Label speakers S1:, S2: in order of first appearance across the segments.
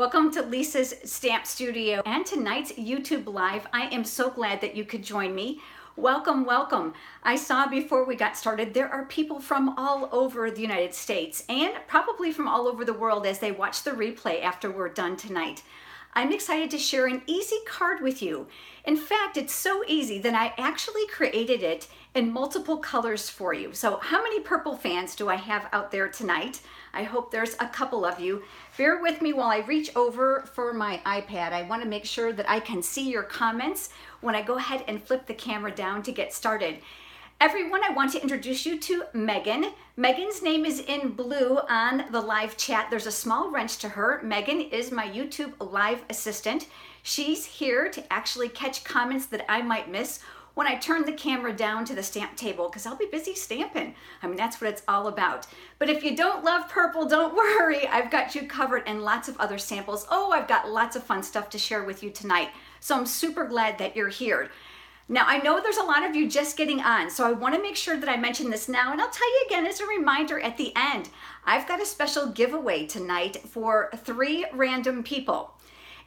S1: Welcome to Lisa's Stamp Studio and tonight's YouTube Live. I am so glad that you could join me. Welcome, welcome. I saw before we got started, there are people from all over the United States and probably from all over the world as they watch the replay after we're done tonight. I'm excited to share an easy card with you. In fact, it's so easy that I actually created it in multiple colors for you. So how many purple fans do I have out there tonight? I hope there's a couple of you. Bear with me while I reach over for my iPad. I wanna make sure that I can see your comments when I go ahead and flip the camera down to get started. Everyone, I want to introduce you to Megan. Megan's name is in blue on the live chat. There's a small wrench to her. Megan is my YouTube live assistant. She's here to actually catch comments that I might miss when I turn the camera down to the stamp table because I'll be busy stamping. I mean, that's what it's all about. But if you don't love purple, don't worry. I've got you covered and lots of other samples. Oh, I've got lots of fun stuff to share with you tonight. So I'm super glad that you're here. Now, I know there's a lot of you just getting on, so I want to make sure that I mention this now, and I'll tell you again as a reminder at the end. I've got a special giveaway tonight for three random people.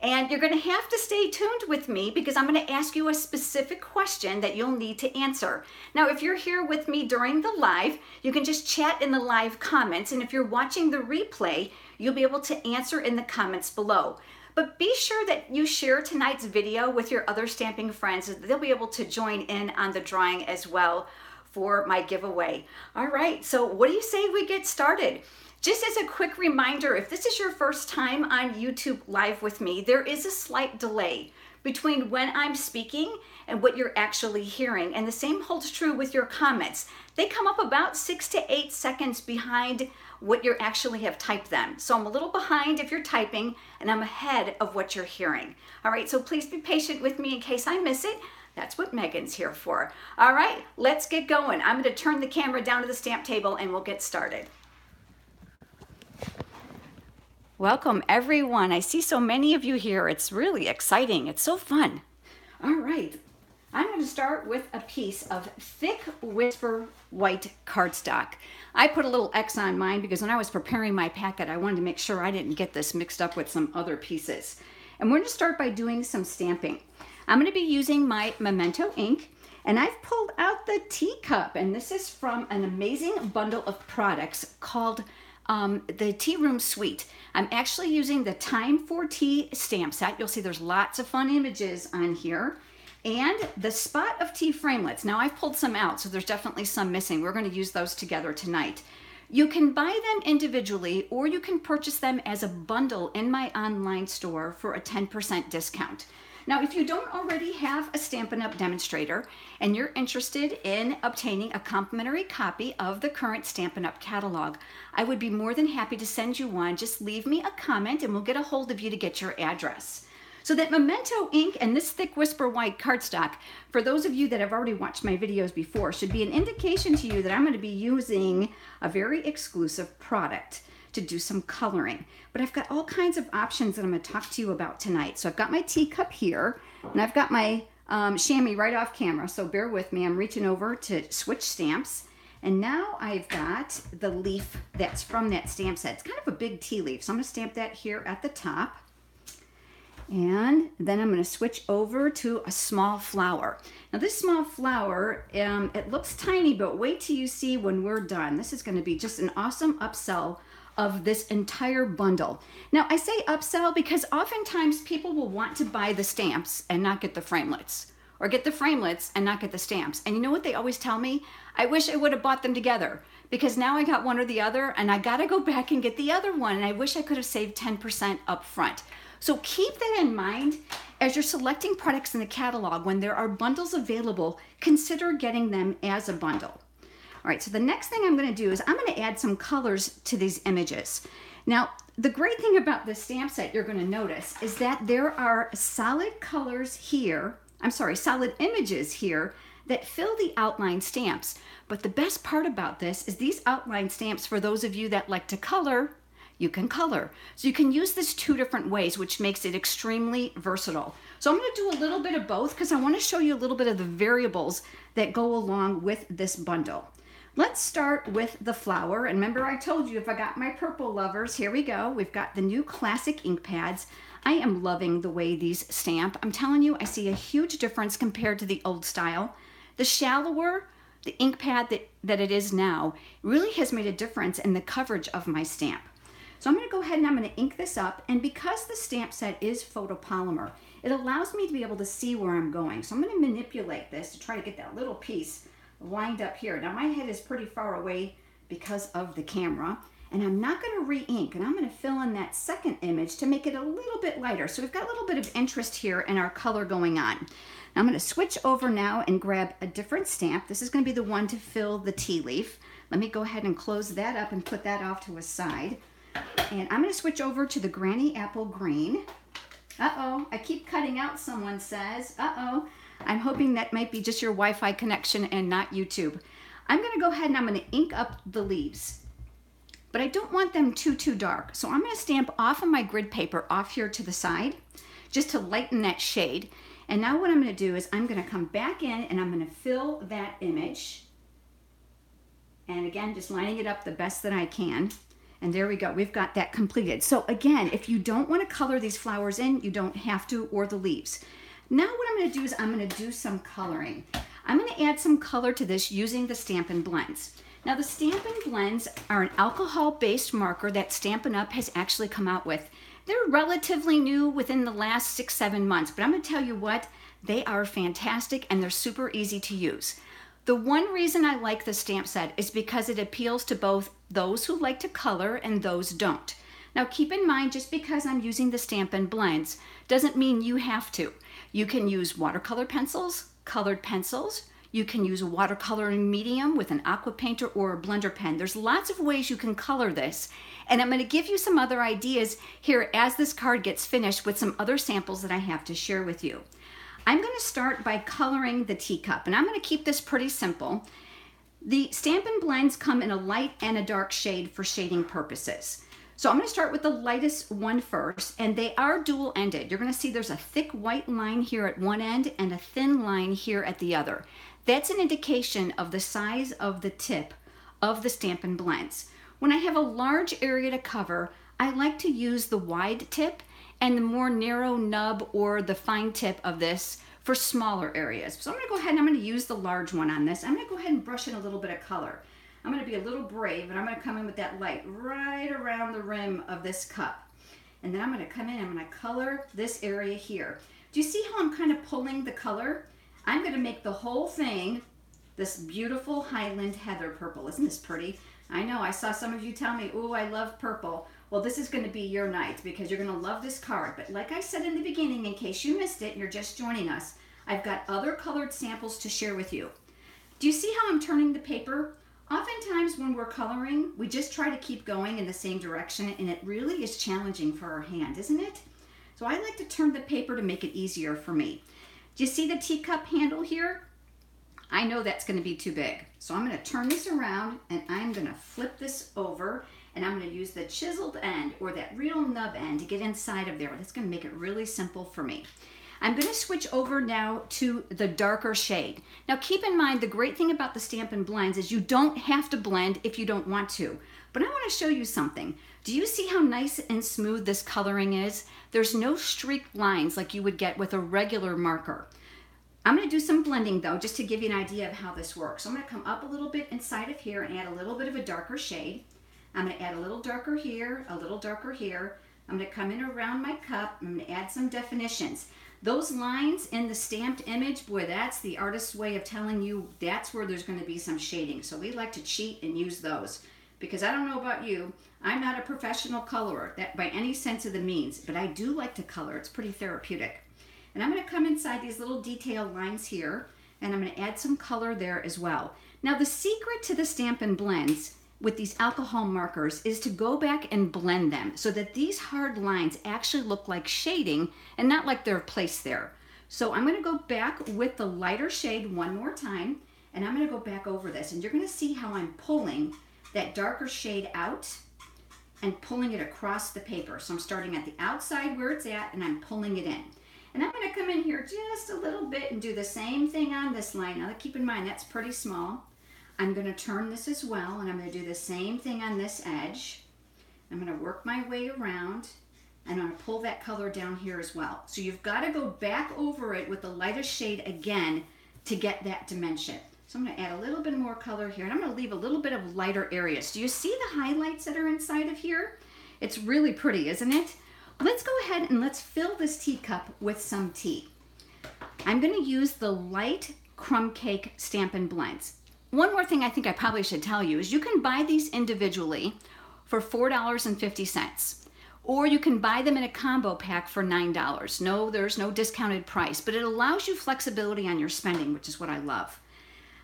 S1: And you're going to have to stay tuned with me because I'm going to ask you a specific question that you'll need to answer. Now, if you're here with me during the live, you can just chat in the live comments. And if you're watching the replay, you'll be able to answer in the comments below. But be sure that you share tonight's video with your other stamping friends. They'll be able to join in on the drawing as well for my giveaway. All right, so what do you say we get started? Just as a quick reminder, if this is your first time on YouTube Live with me, there is a slight delay between when I'm speaking and what you're actually hearing. And the same holds true with your comments. They come up about six to eight seconds behind what you actually have typed them. So I'm a little behind if you're typing and I'm ahead of what you're hearing. All right, so please be patient with me in case I miss it. That's what Megan's here for. All right, let's get going. I'm gonna turn the camera down to the stamp table and we'll get started. Welcome everyone. I see so many of you here. It's really exciting. It's so fun. All right, I'm going to start with a piece of thick whisper white cardstock. I put a little X on mine because when I was preparing my packet, I wanted to make sure I didn't get this mixed up with some other pieces. And we're going to start by doing some stamping. I'm going to be using my Memento ink and I've pulled out the teacup and this is from an amazing bundle of products called um, the Tea Room Suite. I'm actually using the Time for Tea stamp set. You'll see there's lots of fun images on here and the spot of tea framelits. Now I've pulled some out, so there's definitely some missing. We're gonna use those together tonight. You can buy them individually or you can purchase them as a bundle in my online store for a 10% discount. Now, if you don't already have a Stampin' Up! demonstrator and you're interested in obtaining a complimentary copy of the current Stampin' Up! catalog, I would be more than happy to send you one. Just leave me a comment and we'll get a hold of you to get your address. So that Memento ink and this thick Whisper White cardstock, for those of you that have already watched my videos before, should be an indication to you that I'm going to be using a very exclusive product to do some coloring. But I've got all kinds of options that I'm going to talk to you about tonight. So I've got my teacup here, and I've got my um, chamois right off camera, so bear with me. I'm reaching over to switch stamps. And now I've got the leaf that's from that stamp set. It's kind of a big tea leaf, so I'm going to stamp that here at the top. And then I'm going to switch over to a small flower. Now this small flower, um, it looks tiny, but wait till you see when we're done. This is going to be just an awesome upsell of this entire bundle. Now I say upsell because oftentimes people will want to buy the stamps and not get the framelits or get the framelits and not get the stamps. And you know what they always tell me? I wish I would have bought them together because now I got one or the other and I got to go back and get the other one and I wish I could have saved 10% up front. So keep that in mind as you're selecting products in the catalog. When there are bundles available, consider getting them as a bundle. All right, so the next thing I'm gonna do is I'm gonna add some colors to these images. Now, the great thing about this stamp set you're gonna notice is that there are solid colors here, I'm sorry, solid images here that fill the outline stamps. But the best part about this is these outline stamps, for those of you that like to color, you can color. So you can use this two different ways, which makes it extremely versatile. So I'm gonna do a little bit of both because I wanna show you a little bit of the variables that go along with this bundle. Let's start with the flower. And remember I told you if I got my purple lovers, here we go. We've got the new classic ink pads. I am loving the way these stamp. I'm telling you, I see a huge difference compared to the old style. The shallower the ink pad that, that it is now really has made a difference in the coverage of my stamp. So I'm gonna go ahead and I'm gonna ink this up. And because the stamp set is photopolymer, it allows me to be able to see where I'm going. So I'm gonna manipulate this to try to get that little piece lined up here. Now my head is pretty far away because of the camera and I'm not gonna re-ink and I'm gonna fill in that second image to make it a little bit lighter. So we've got a little bit of interest here in our color going on. Now I'm gonna switch over now and grab a different stamp. This is gonna be the one to fill the tea leaf. Let me go ahead and close that up and put that off to a side. And I'm gonna switch over to the Granny Apple Green. Uh-oh, I keep cutting out, someone says. Uh-oh. I'm hoping that might be just your Wi-Fi connection and not YouTube. I'm gonna go ahead and I'm gonna ink up the leaves, but I don't want them too, too dark. So I'm gonna stamp off of my grid paper off here to the side, just to lighten that shade. And now what I'm gonna do is I'm gonna come back in and I'm gonna fill that image. And again, just lining it up the best that I can. And there we go, we've got that completed. So again, if you don't wanna color these flowers in, you don't have to, or the leaves. Now what I'm gonna do is I'm gonna do some coloring. I'm gonna add some color to this using the Stampin' Blends. Now the Stampin' Blends are an alcohol-based marker that Stampin' Up! has actually come out with. They're relatively new within the last six, seven months, but I'm gonna tell you what, they are fantastic and they're super easy to use. The one reason I like the stamp set is because it appeals to both those who like to color and those don't. Now keep in mind, just because I'm using the Stampin' Blends doesn't mean you have to. You can use watercolor pencils, colored pencils. You can use a watercoloring medium with an aqua painter or a blender pen. There's lots of ways you can color this. And I'm gonna give you some other ideas here as this card gets finished with some other samples that I have to share with you. I'm gonna start by coloring the teacup and I'm gonna keep this pretty simple. The Stampin' Blends come in a light and a dark shade for shading purposes. So I'm going to start with the lightest one first, and they are dual-ended. You're going to see there's a thick white line here at one end and a thin line here at the other. That's an indication of the size of the tip of the Stampin' Blends. When I have a large area to cover, I like to use the wide tip and the more narrow nub or the fine tip of this for smaller areas. So I'm going to go ahead and I'm going to use the large one on this. I'm going to go ahead and brush in a little bit of color. I'm going to be a little brave and I'm going to come in with that light right around the rim of this cup. And then I'm going to come in I'm going to color this area here. Do you see how I'm kind of pulling the color? I'm going to make the whole thing this beautiful Highland Heather purple. Isn't this pretty? I know, I saw some of you tell me, oh, I love purple. Well, this is going to be your night because you're going to love this card. But like I said in the beginning, in case you missed it and you're just joining us, I've got other colored samples to share with you. Do you see how I'm turning the paper? Oftentimes when we're coloring, we just try to keep going in the same direction and it really is challenging for our hand, isn't it? So I like to turn the paper to make it easier for me. Do you see the teacup handle here? I know that's gonna be too big. So I'm gonna turn this around and I'm gonna flip this over and I'm gonna use the chiseled end or that real nub end to get inside of there. That's gonna make it really simple for me. I'm going to switch over now to the darker shade. Now keep in mind the great thing about the Stampin' Blends is you don't have to blend if you don't want to. But I want to show you something. Do you see how nice and smooth this coloring is? There's no streaked lines like you would get with a regular marker. I'm going to do some blending though, just to give you an idea of how this works. So I'm going to come up a little bit inside of here and add a little bit of a darker shade. I'm going to add a little darker here, a little darker here. I'm going to come in around my cup. I'm going to add some definitions. Those lines in the stamped image, boy, that's the artist's way of telling you that's where there's going to be some shading. So we like to cheat and use those because I don't know about you. I'm not a professional colorer that by any sense of the means, but I do like to color. It's pretty therapeutic. And I'm going to come inside these little detail lines here and I'm going to add some color there as well. Now the secret to the Stampin' Blends with these alcohol markers is to go back and blend them so that these hard lines actually look like shading and not like they're placed there. So I'm going to go back with the lighter shade one more time and I'm going to go back over this and you're going to see how I'm pulling that darker shade out and pulling it across the paper. So I'm starting at the outside where it's at and I'm pulling it in. And I'm going to come in here just a little bit and do the same thing on this line. Now keep in mind that's pretty small. I'm going to turn this as well and I'm going to do the same thing on this edge. I'm going to work my way around and I'm going to pull that color down here as well. So you've got to go back over it with the lightest shade again to get that dimension. So I'm going to add a little bit more color here and I'm going to leave a little bit of lighter areas. Do you see the highlights that are inside of here? It's really pretty, isn't it? Let's go ahead and let's fill this teacup with some tea. I'm going to use the light crumb cake Stampin' Blends. One more thing I think I probably should tell you is you can buy these individually for $4.50 or you can buy them in a combo pack for $9. No, there's no discounted price, but it allows you flexibility on your spending, which is what I love.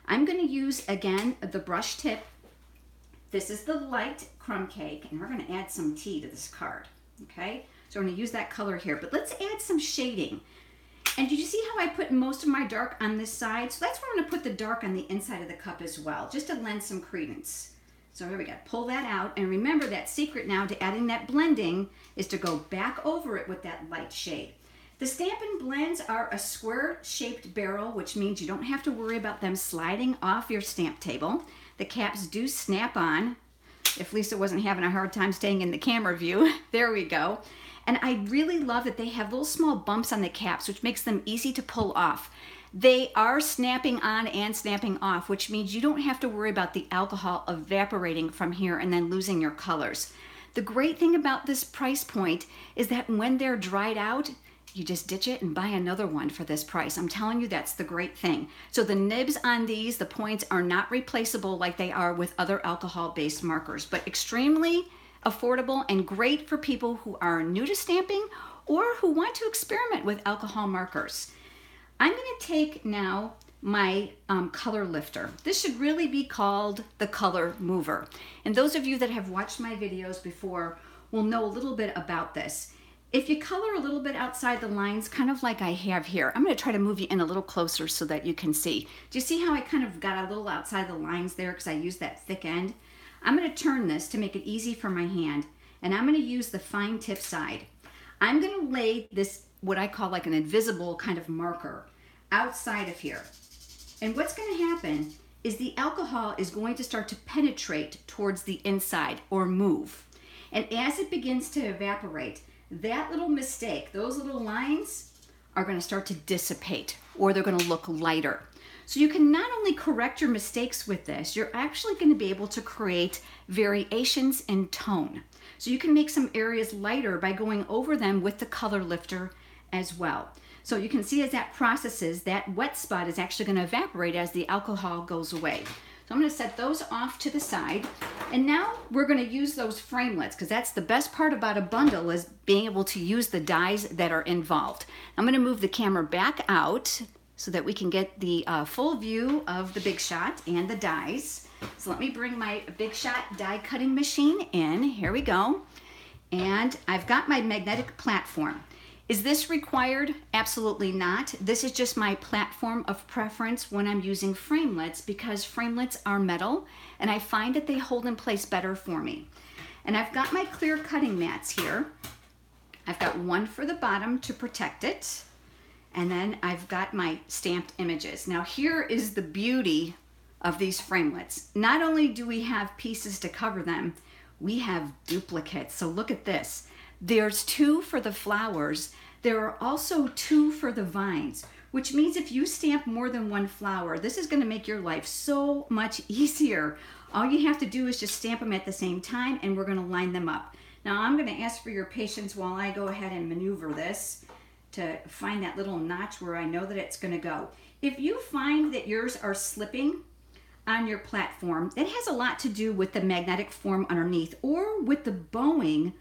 S1: I'm going to use, again, the brush tip. This is the light crumb cake, and we're going to add some tea to this card, okay? So I'm going to use that color here, but let's add some shading. And did you see how I put most of my dark on this side? So that's where I'm gonna put the dark on the inside of the cup as well, just to lend some credence. So here we go, pull that out. And remember that secret now to adding that blending is to go back over it with that light shade. The Stampin' Blends are a square shaped barrel, which means you don't have to worry about them sliding off your stamp table. The caps do snap on. If Lisa wasn't having a hard time staying in the camera view, there we go. And I really love that they have little small bumps on the caps, which makes them easy to pull off. They are snapping on and snapping off, which means you don't have to worry about the alcohol evaporating from here and then losing your colors. The great thing about this price point is that when they're dried out, you just ditch it and buy another one for this price. I'm telling you, that's the great thing. So the nibs on these, the points are not replaceable like they are with other alcohol-based markers, but extremely affordable, and great for people who are new to stamping or who want to experiment with alcohol markers. I'm going to take now my um, color lifter. This should really be called the color mover. And those of you that have watched my videos before will know a little bit about this. If you color a little bit outside the lines, kind of like I have here, I'm going to try to move you in a little closer so that you can see. Do you see how I kind of got a little outside the lines there because I used that thick end? I'm going to turn this to make it easy for my hand and I'm going to use the fine tip side. I'm going to lay this what I call like an invisible kind of marker outside of here. And what's going to happen is the alcohol is going to start to penetrate towards the inside or move. And as it begins to evaporate, that little mistake, those little lines are going to start to dissipate or they're going to look lighter. So you can not only correct your mistakes with this, you're actually going to be able to create variations in tone. So you can make some areas lighter by going over them with the color lifter as well. So you can see as that processes, that wet spot is actually going to evaporate as the alcohol goes away. So I'm going to set those off to the side. And now we're going to use those framelits because that's the best part about a bundle is being able to use the dies that are involved. I'm going to move the camera back out so that we can get the uh, full view of the Big Shot and the dies. So let me bring my Big Shot die cutting machine in. Here we go. And I've got my magnetic platform. Is this required? Absolutely not. This is just my platform of preference when I'm using framelits because framelits are metal and I find that they hold in place better for me. And I've got my clear cutting mats here. I've got one for the bottom to protect it. And then I've got my stamped images. Now here is the beauty of these framelits. Not only do we have pieces to cover them, we have duplicates. So look at this. There's two for the flowers. There are also two for the vines, which means if you stamp more than one flower, this is gonna make your life so much easier. All you have to do is just stamp them at the same time and we're gonna line them up. Now I'm gonna ask for your patience while I go ahead and maneuver this to find that little notch where I know that it's going to go. If you find that yours are slipping on your platform, it has a lot to do with the magnetic form underneath or with the bowing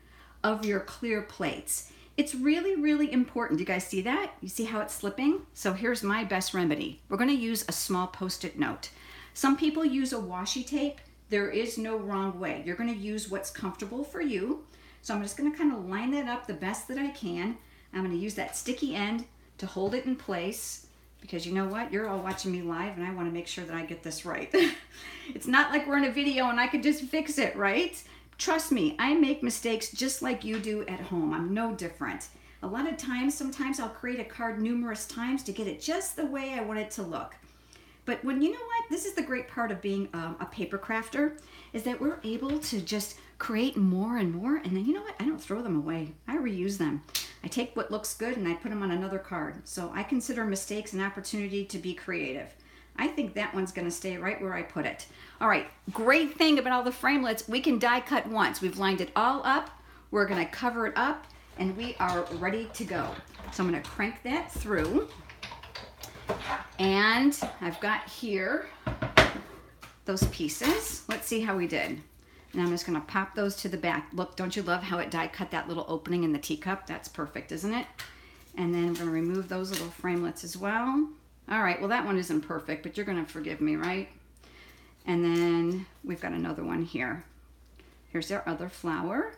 S1: of your clear plates. It's really, really important. You guys see that? You see how it's slipping? So here's my best remedy. We're going to use a small post-it note. Some people use a washi tape. There is no wrong way. You're going to use what's comfortable for you. So I'm just going to kind of line that up the best that I can. I'm going to use that sticky end to hold it in place because you know what? You're all watching me live and I want to make sure that I get this right. it's not like we're in a video and I could just fix it, right? Trust me, I make mistakes just like you do at home. I'm no different. A lot of times, sometimes I'll create a card numerous times to get it just the way I want it to look. But when you know what, this is the great part of being um, a paper crafter, is that we're able to just create more and more. And then you know what? I don't throw them away. I reuse them. I take what looks good and I put them on another card. So I consider mistakes an opportunity to be creative. I think that one's gonna stay right where I put it. All right, great thing about all the framelits, we can die cut once. We've lined it all up. We're gonna cover it up and we are ready to go. So I'm gonna crank that through. And I've got here those pieces. Let's see how we did. And I'm just gonna pop those to the back. Look, don't you love how it die cut that little opening in the teacup? That's perfect, isn't it? And then I'm gonna remove those little framelits as well. All right, well that one isn't perfect, but you're gonna forgive me, right? And then we've got another one here. Here's our other flower.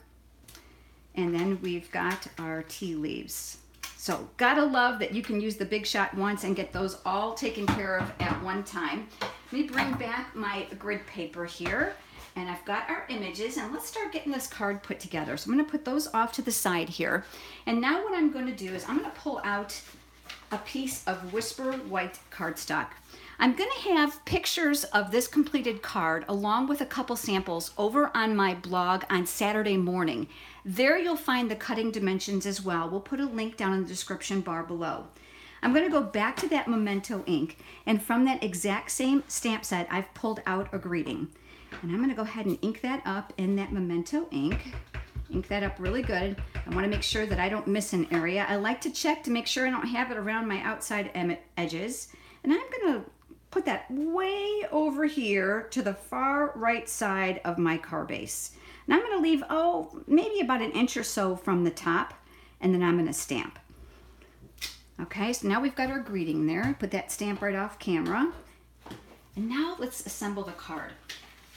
S1: And then we've got our tea leaves. So gotta love that you can use the Big Shot once and get those all taken care of at one time. Let me bring back my grid paper here and I've got our images and let's start getting this card put together. So I'm gonna put those off to the side here. And now what I'm gonna do is I'm gonna pull out a piece of Whisper White cardstock. I'm going to have pictures of this completed card along with a couple samples over on my blog on Saturday morning. There you'll find the cutting dimensions as well. We'll put a link down in the description bar below. I'm going to go back to that Memento ink and from that exact same stamp set I've pulled out a greeting. And I'm going to go ahead and ink that up in that Memento ink. Ink that up really good. I want to make sure that I don't miss an area. I like to check to make sure I don't have it around my outside edges. And I'm going to put that way over here to the far right side of my car base. And I'm gonna leave, oh, maybe about an inch or so from the top, and then I'm gonna stamp. Okay, so now we've got our greeting there. Put that stamp right off camera. And now let's assemble the card.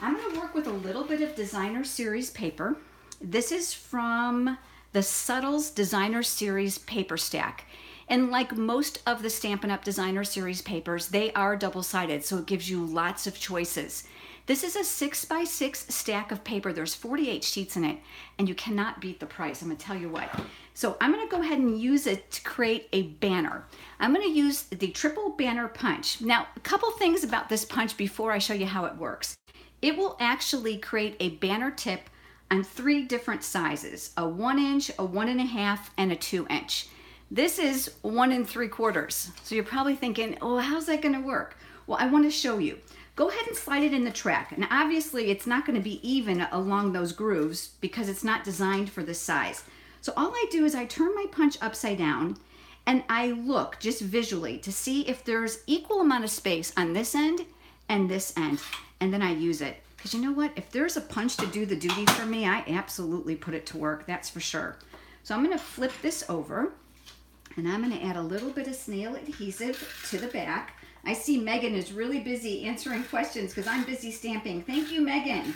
S1: I'm gonna work with a little bit of Designer Series paper. This is from the Subtles Designer Series paper stack. And like most of the Stampin' Up! Designer Series papers, they are double-sided, so it gives you lots of choices. This is a six by six stack of paper. There's 48 sheets in it, and you cannot beat the price. I'm gonna tell you what. So I'm gonna go ahead and use it to create a banner. I'm gonna use the triple banner punch. Now, a couple things about this punch before I show you how it works. It will actually create a banner tip on three different sizes, a one inch, a one and a half, and a two inch. This is one and three quarters. So you're probably thinking, oh, how's that gonna work? Well, I wanna show you. Go ahead and slide it in the track. And obviously it's not gonna be even along those grooves because it's not designed for this size. So all I do is I turn my punch upside down and I look just visually to see if there's equal amount of space on this end and this end. And then I use it. Because you know what? If there's a punch to do the duty for me, I absolutely put it to work, that's for sure. So I'm gonna flip this over and I'm gonna add a little bit of snail adhesive to the back. I see Megan is really busy answering questions because I'm busy stamping. Thank you, Megan.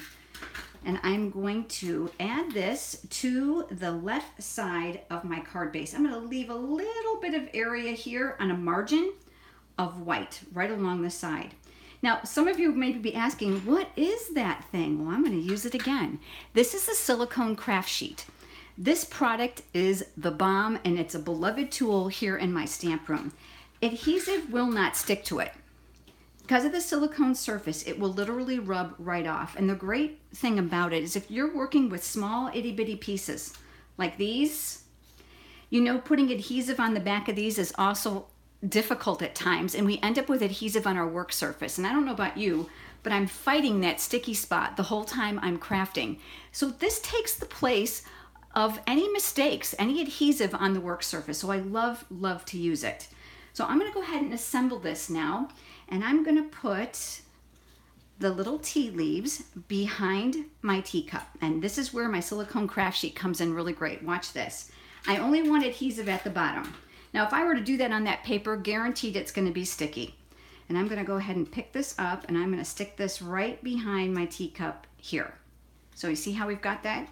S1: And I'm going to add this to the left side of my card base. I'm gonna leave a little bit of area here on a margin of white right along the side. Now, some of you may be asking, what is that thing? Well, I'm gonna use it again. This is a silicone craft sheet. This product is the bomb and it's a beloved tool here in my stamp room. Adhesive will not stick to it. Because of the silicone surface, it will literally rub right off. And the great thing about it is if you're working with small itty bitty pieces like these, you know putting adhesive on the back of these is also difficult at times and we end up with adhesive on our work surface. And I don't know about you, but I'm fighting that sticky spot the whole time I'm crafting. So this takes the place of any mistakes, any adhesive on the work surface. So I love, love to use it. So I'm gonna go ahead and assemble this now, and I'm gonna put the little tea leaves behind my teacup. And this is where my silicone craft sheet comes in really great. Watch this. I only want adhesive at the bottom. Now, if I were to do that on that paper, guaranteed it's gonna be sticky. And I'm gonna go ahead and pick this up and I'm gonna stick this right behind my teacup here. So you see how we've got that?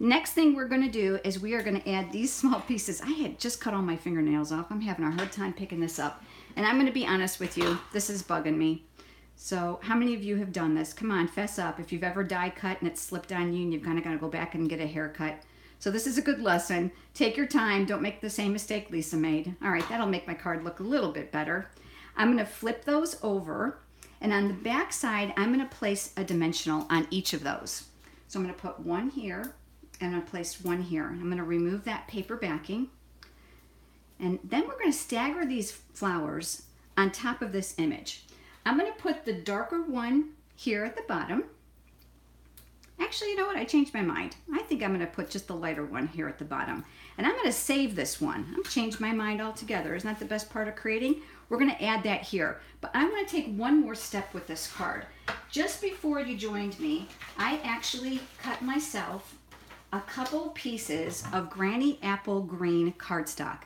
S1: Next thing we're gonna do is we are gonna add these small pieces. I had just cut all my fingernails off. I'm having a hard time picking this up. And I'm gonna be honest with you, this is bugging me. So how many of you have done this? Come on, fess up. If you've ever die cut and it's slipped on you and you've kind of got to go back and get a haircut. So this is a good lesson. Take your time. Don't make the same mistake Lisa made. All right, that'll make my card look a little bit better. I'm gonna flip those over and on the back side, I'm gonna place a dimensional on each of those. So I'm gonna put one here and I'm gonna place one here. I'm gonna remove that paper backing. And then we're gonna stagger these flowers on top of this image. I'm gonna put the darker one here at the bottom. Actually, you know what? I changed my mind. I think I'm gonna put just the lighter one here at the bottom. And I'm gonna save this one. I've changed my mind altogether. Isn't that the best part of creating? We're gonna add that here. But I'm gonna take one more step with this card. Just before you joined me, I actually cut myself a couple pieces of Granny Apple Green cardstock.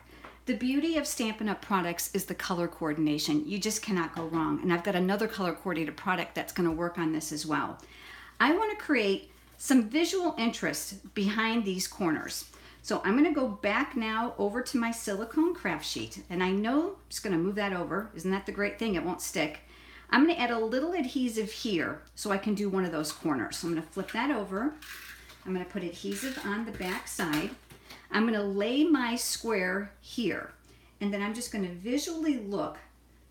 S1: The beauty of Stampin' Up! products is the color coordination. You just cannot go wrong. And I've got another color coordinated product that's gonna work on this as well. I wanna create some visual interest behind these corners. So I'm gonna go back now over to my silicone craft sheet. And I know, I'm just gonna move that over. Isn't that the great thing? It won't stick. I'm gonna add a little adhesive here so I can do one of those corners. So I'm gonna flip that over. I'm gonna put adhesive on the back side. I'm gonna lay my square here. And then I'm just gonna visually look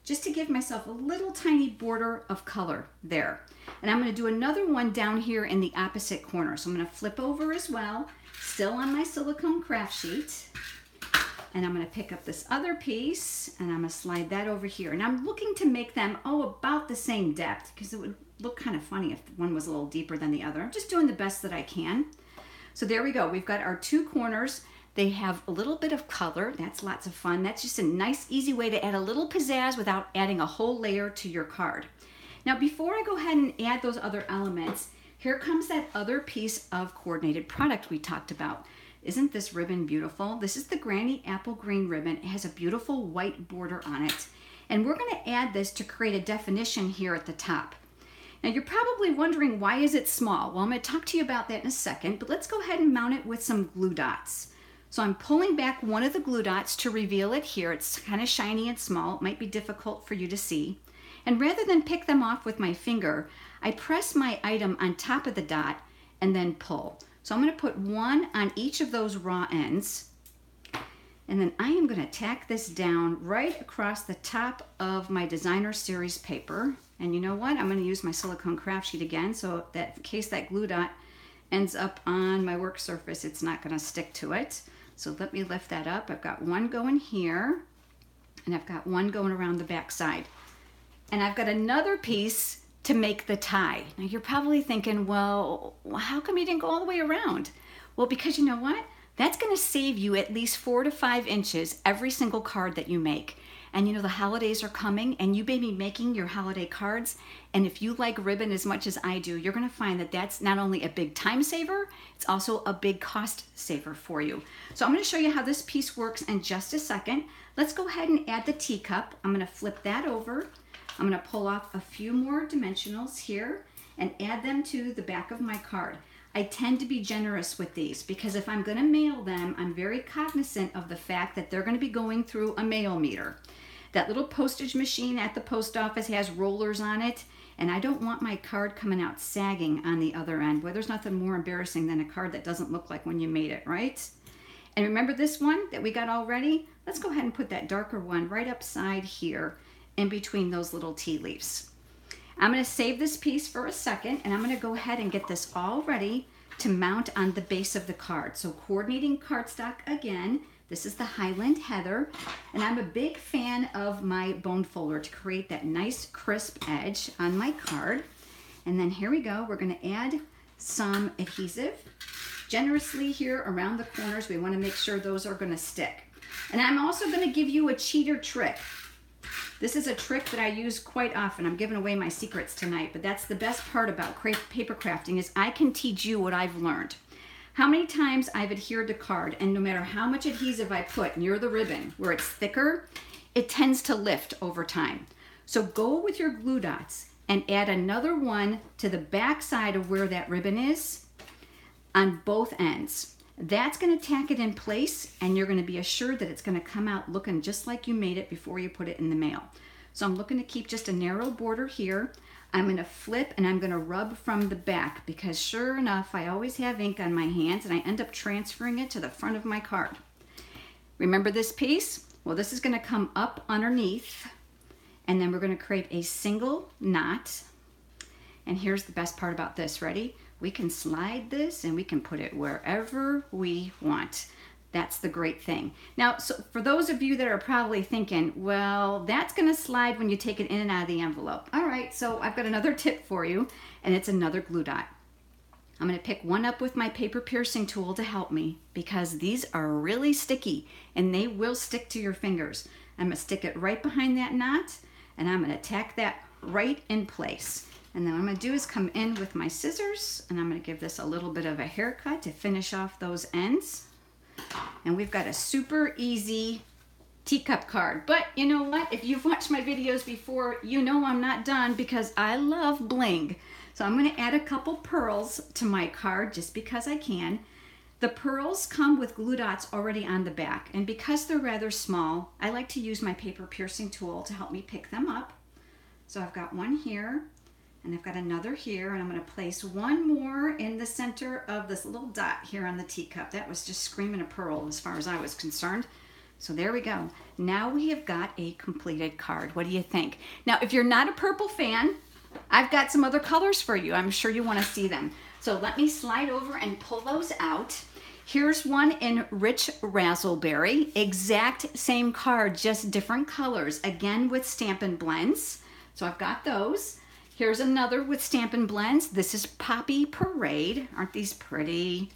S1: just to give myself a little tiny border of color there. And I'm gonna do another one down here in the opposite corner. So I'm gonna flip over as well, still on my silicone craft sheet. And I'm gonna pick up this other piece and I'm gonna slide that over here. And I'm looking to make them, oh, about the same depth because it would look kind of funny if one was a little deeper than the other. I'm just doing the best that I can. So there we go. We've got our two corners. They have a little bit of color. That's lots of fun. That's just a nice, easy way to add a little pizzazz without adding a whole layer to your card. Now, before I go ahead and add those other elements, here comes that other piece of coordinated product we talked about. Isn't this ribbon beautiful? This is the Granny Apple Green ribbon. It has a beautiful white border on it. And we're gonna add this to create a definition here at the top. Now you're probably wondering why is it small? Well, I'm gonna talk to you about that in a second, but let's go ahead and mount it with some glue dots. So I'm pulling back one of the glue dots to reveal it here. It's kind of shiny and small. It might be difficult for you to see. And rather than pick them off with my finger, I press my item on top of the dot and then pull. So I'm gonna put one on each of those raw ends. And then I am gonna tack this down right across the top of my designer series paper. And you know what? I'm gonna use my silicone craft sheet again so that in case that glue dot ends up on my work surface, it's not gonna stick to it. So let me lift that up. I've got one going here and I've got one going around the back side. And I've got another piece to make the tie. Now you're probably thinking, well, how come you didn't go all the way around? Well, because you know what? That's gonna save you at least four to five inches every single card that you make. And you know, the holidays are coming and you may be making your holiday cards. And if you like ribbon as much as I do, you're gonna find that that's not only a big time saver, it's also a big cost saver for you. So I'm gonna show you how this piece works in just a second. Let's go ahead and add the teacup. I'm gonna flip that over. I'm gonna pull off a few more dimensionals here and add them to the back of my card. I tend to be generous with these because if I'm gonna mail them, I'm very cognizant of the fact that they're gonna be going through a mail meter. That little postage machine at the post office has rollers on it, and I don't want my card coming out sagging on the other end. Well, there's nothing more embarrassing than a card that doesn't look like when you made it, right? And remember this one that we got already? Let's go ahead and put that darker one right upside here in between those little tea leaves. I'm going to save this piece for a second and I'm going to go ahead and get this all ready to mount on the base of the card. So coordinating cardstock again, this is the Highland Heather, and I'm a big fan of my bone folder to create that nice crisp edge on my card. And then here we go, we're gonna add some adhesive generously here around the corners. We wanna make sure those are gonna stick. And I'm also gonna give you a cheater trick. This is a trick that I use quite often. I'm giving away my secrets tonight, but that's the best part about paper crafting is I can teach you what I've learned how many times I've adhered the card and no matter how much adhesive I put near the ribbon where it's thicker, it tends to lift over time. So go with your glue dots and add another one to the back side of where that ribbon is on both ends. That's gonna tack it in place and you're gonna be assured that it's gonna come out looking just like you made it before you put it in the mail. So I'm looking to keep just a narrow border here. I'm going to flip and I'm going to rub from the back because sure enough, I always have ink on my hands and I end up transferring it to the front of my card. Remember this piece? Well, this is going to come up underneath And then we're gonna create a single knot. And here's the best part about this, ready? We can slide this and we can put it wherever we want. That's the great thing. Now, so for those of you that are probably thinking, well, that's gonna slide when you take it in and out of the envelope. All right, so I've got another tip for you, and it's another glue dot. I'm gonna pick one up with my paper piercing tool to help me because these are really sticky and they will stick to your fingers. I'm gonna stick it right behind that knot and I'm gonna tack that right in place. And then what I'm gonna do is come in with my scissors and I'm gonna give this a little bit of a haircut to finish off those ends. And we've got a super easy teacup card. But you know what? If you've watched my videos before, you know I'm not done because I love bling. So I'm going to add a couple pearls to my card just because I can. The pearls come with glue dots already on the back. And because they're rather small, I like to use my paper piercing tool to help me pick them up. So I've got one here and I've got another here and I'm going to place one more in the center of this little dot here on the teacup. That was just screaming a pearl as far as I was concerned. So there we go. Now we have got a completed card. What do you think? Now, if you're not a purple fan, I've got some other colors for you. I'm sure you want to see them. So let me slide over and pull those out. Here's one in Rich Razzleberry. Exact same card, just different colors. Again with Stampin' Blends. So I've got those. Here's another with Stampin' Blends. This is Poppy Parade. Aren't these pretty?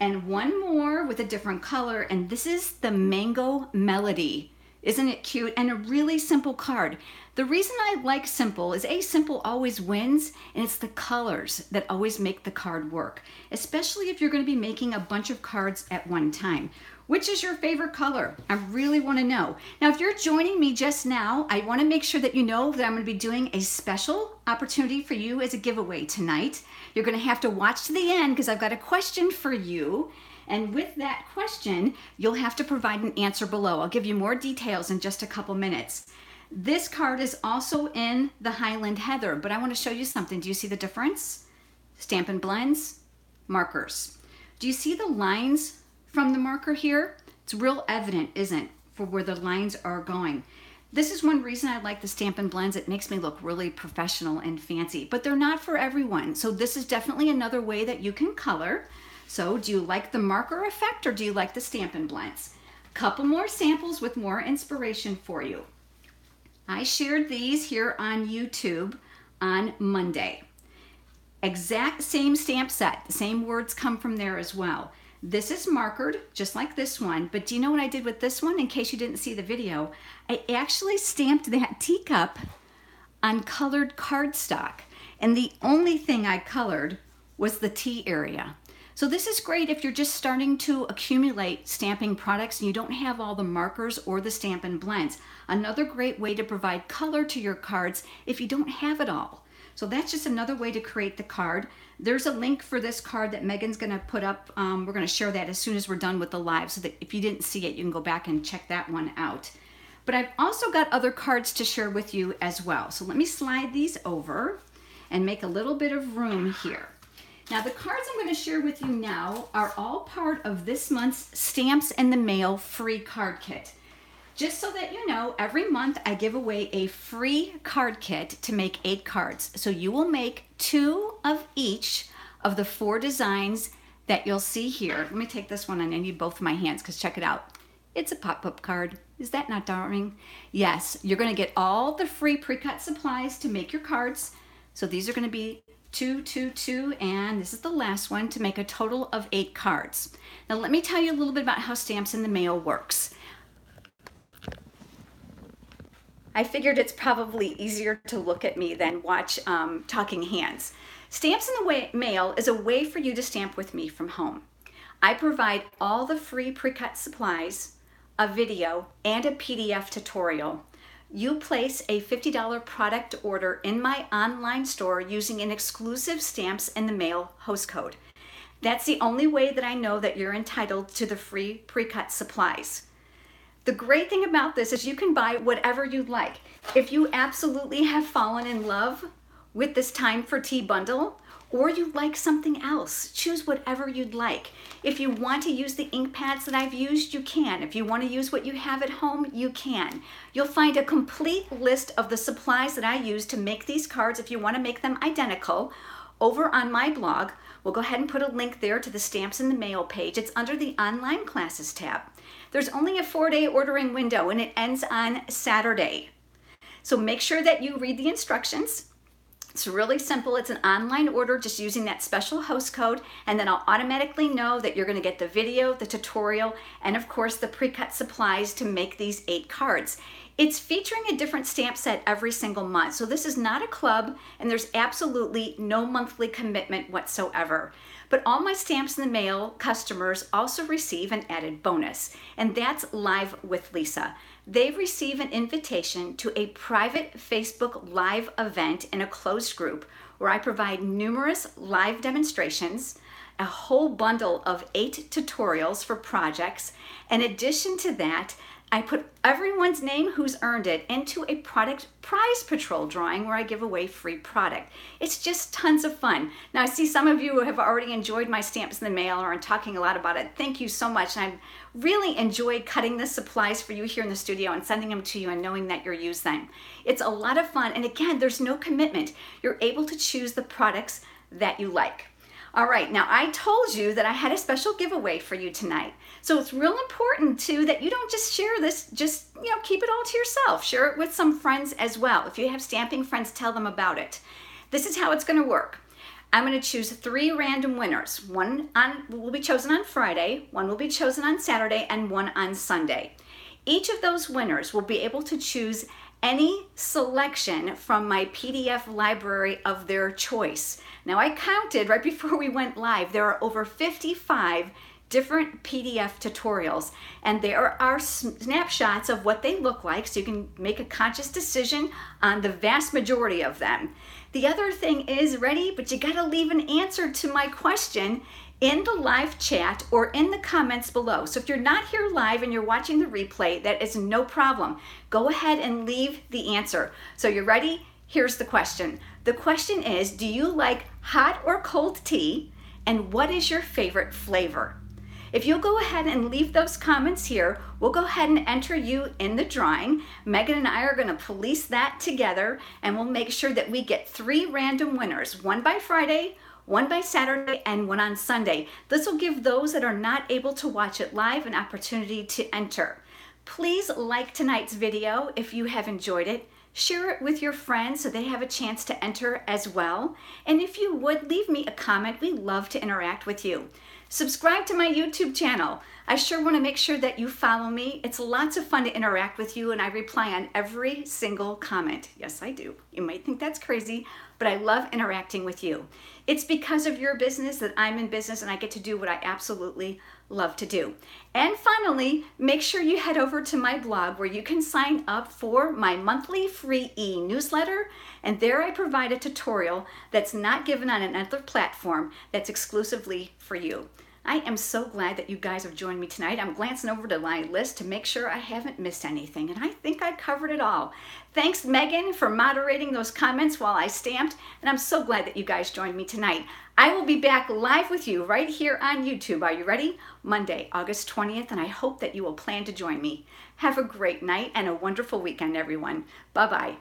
S1: And one more with a different color, and this is the Mango Melody. Isn't it cute? And a really simple card. The reason I like simple is A, simple always wins, and it's the colors that always make the card work, especially if you're going to be making a bunch of cards at one time. Which is your favorite color? I really want to know. Now, if you're joining me just now, I want to make sure that you know that I'm going to be doing a special opportunity for you as a giveaway tonight. You're going to have to watch to the end because I've got a question for you. And with that question, you'll have to provide an answer below. I'll give you more details in just a couple minutes. This card is also in the Highland Heather, but I want to show you something. Do you see the difference? Stampin' Blends, markers. Do you see the lines from the marker here? It's real evident, isn't for where the lines are going. This is one reason I like the Stampin' Blends. It makes me look really professional and fancy, but they're not for everyone. So this is definitely another way that you can color. So do you like the marker effect or do you like the Stampin' Blends? Couple more samples with more inspiration for you. I shared these here on YouTube on Monday. Exact same stamp set, the same words come from there as well. This is markered just like this one, but do you know what I did with this one in case you didn't see the video? I actually stamped that teacup on colored cardstock and the only thing I colored was the tea area. So this is great if you're just starting to accumulate stamping products and you don't have all the markers or the Stampin' Blends. Another great way to provide color to your cards if you don't have it all. So that's just another way to create the card. There's a link for this card that Megan's gonna put up. Um, we're gonna share that as soon as we're done with the live so that if you didn't see it, you can go back and check that one out. But I've also got other cards to share with you as well. So let me slide these over and make a little bit of room here. Now the cards I'm going to share with you now are all part of this month's Stamps in the Mail free card kit. Just so that you know, every month I give away a free card kit to make eight cards. So you will make two of each of the four designs that you'll see here. Let me take this one and I need both my hands because check it out. It's a pop-up card. Is that not darling? Yes, you're going to get all the free pre-cut supplies to make your cards. So these are going to be two, two, two, and this is the last one to make a total of eight cards. Now let me tell you a little bit about how Stamps in the Mail works. I figured it's probably easier to look at me than watch um, Talking Hands. Stamps in the Mail is a way for you to stamp with me from home. I provide all the free pre-cut supplies, a video, and a PDF tutorial you place a $50 product order in my online store using an exclusive Stamps in the Mail host code. That's the only way that I know that you're entitled to the free pre-cut supplies. The great thing about this is you can buy whatever you'd like. If you absolutely have fallen in love with this Time for Tea bundle, or you like something else. Choose whatever you'd like. If you want to use the ink pads that I've used, you can. If you want to use what you have at home, you can. You'll find a complete list of the supplies that I use to make these cards if you want to make them identical over on my blog. We'll go ahead and put a link there to the stamps in the mail page. It's under the online classes tab. There's only a four day ordering window and it ends on Saturday. So make sure that you read the instructions. It's really simple. It's an online order just using that special host code, and then I'll automatically know that you're going to get the video, the tutorial, and of course the pre-cut supplies to make these eight cards. It's featuring a different stamp set every single month. So this is not a club, and there's absolutely no monthly commitment whatsoever. But all my stamps in the mail customers also receive an added bonus, and that's Live with Lisa. They receive an invitation to a private Facebook Live event in a closed group where I provide numerous live demonstrations, a whole bundle of eight tutorials for projects. In addition to that, I put everyone's name who's earned it into a product prize patrol drawing where I give away free product. It's just tons of fun. Now, I see some of you have already enjoyed my stamps in the mail or are talking a lot about it. Thank you so much. And I've really enjoyed cutting the supplies for you here in the studio and sending them to you and knowing that you're using them. It's a lot of fun. And again, there's no commitment. You're able to choose the products that you like. All right, now I told you that I had a special giveaway for you tonight. So it's real important too that you don't just share this, just, you know, keep it all to yourself. Share it with some friends as well. If you have stamping friends, tell them about it. This is how it's going to work. I'm going to choose three random winners. One on, will be chosen on Friday, one will be chosen on Saturday, and one on Sunday. Each of those winners will be able to choose any selection from my PDF library of their choice. Now, I counted right before we went live, there are over 55 different PDF tutorials, and there are snapshots of what they look like so you can make a conscious decision on the vast majority of them. The other thing is ready, but you gotta leave an answer to my question in the live chat or in the comments below. So if you're not here live and you're watching the replay, that is no problem. Go ahead and leave the answer. So you're ready? Here's the question. The question is Do you like hot or cold tea? And what is your favorite flavor? If you'll go ahead and leave those comments here, we'll go ahead and enter you in the drawing. Megan and I are going to police that together and we'll make sure that we get three random winners, one by Friday, one by Saturday and one on Sunday. This will give those that are not able to watch it live an opportunity to enter. Please like tonight's video if you have enjoyed it. Share it with your friends so they have a chance to enter as well. And if you would, leave me a comment. We love to interact with you. Subscribe to my YouTube channel. I sure want to make sure that you follow me. It's lots of fun to interact with you, and I reply on every single comment. Yes, I do. You might think that's crazy, but I love interacting with you. It's because of your business that I'm in business and I get to do what I absolutely love to do. And finally, make sure you head over to my blog where you can sign up for my monthly free e newsletter. And there I provide a tutorial that's not given on another platform that's exclusively for you. I am so glad that you guys have joined me tonight. I'm glancing over to my list to make sure I haven't missed anything, and I think I covered it all. Thanks, Megan, for moderating those comments while I stamped, and I'm so glad that you guys joined me tonight. I will be back live with you right here on YouTube. Are you ready? Monday, August 20th, and I hope that you will plan to join me. Have a great night and a wonderful weekend, everyone. Bye bye.